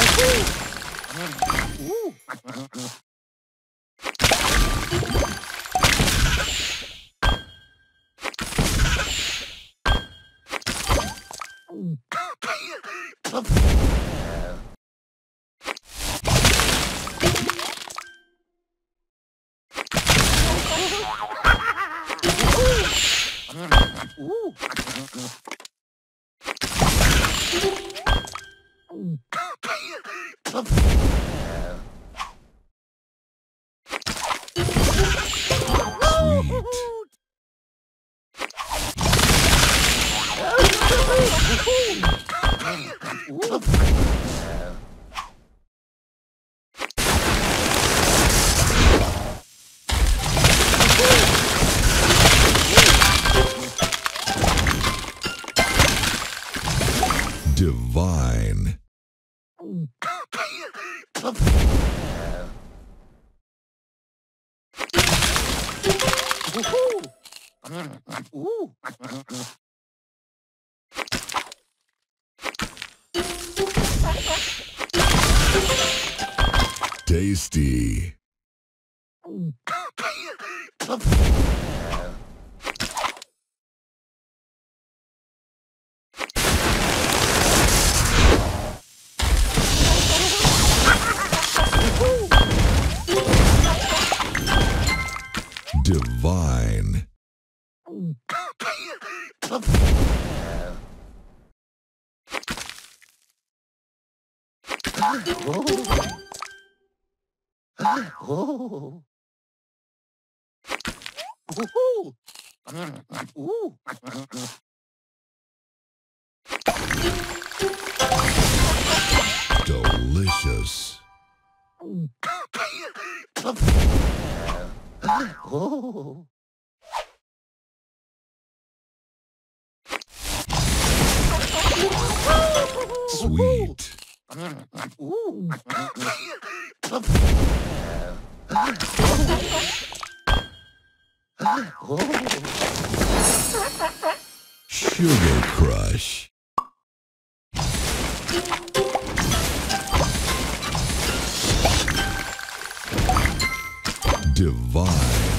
Sweet. Divine. Tasty. Divine. Oh. Sweet. Sugar Crush. Divine.